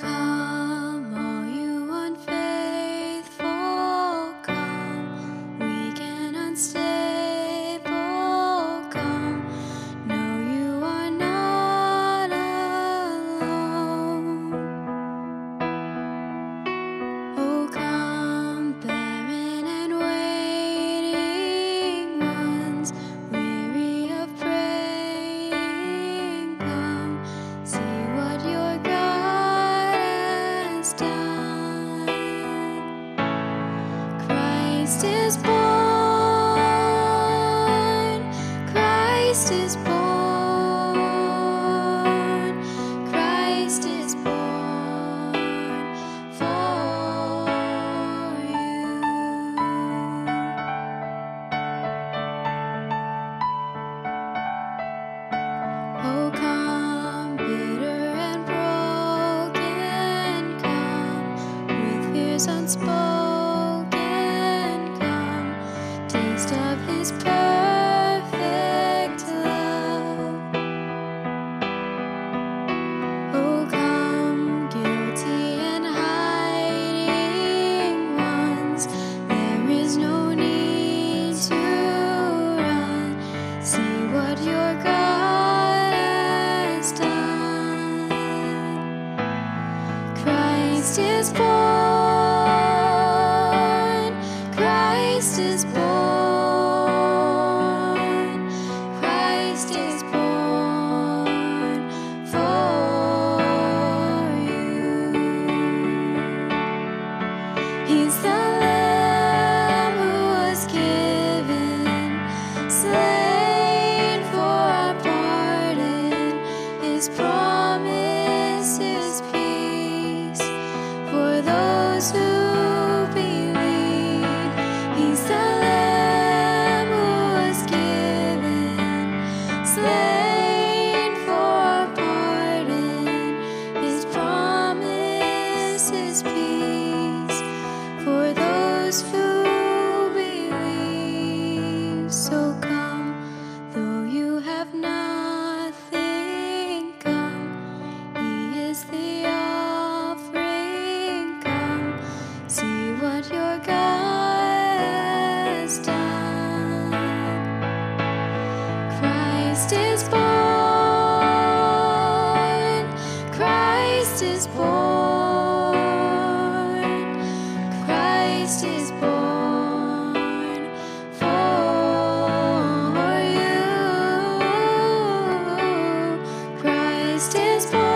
come. Christ is born. Christ is born. unspoken come, taste of his perfect love. Oh, come, guilty and hiding ones, there is no need to run. See what your God has done. Christ is born. Promise is peace for those who believe. The Lamb was given, slain for pardon. His promise is peace for those who Christ is born. Christ is born. Christ is born for you. Christ is born.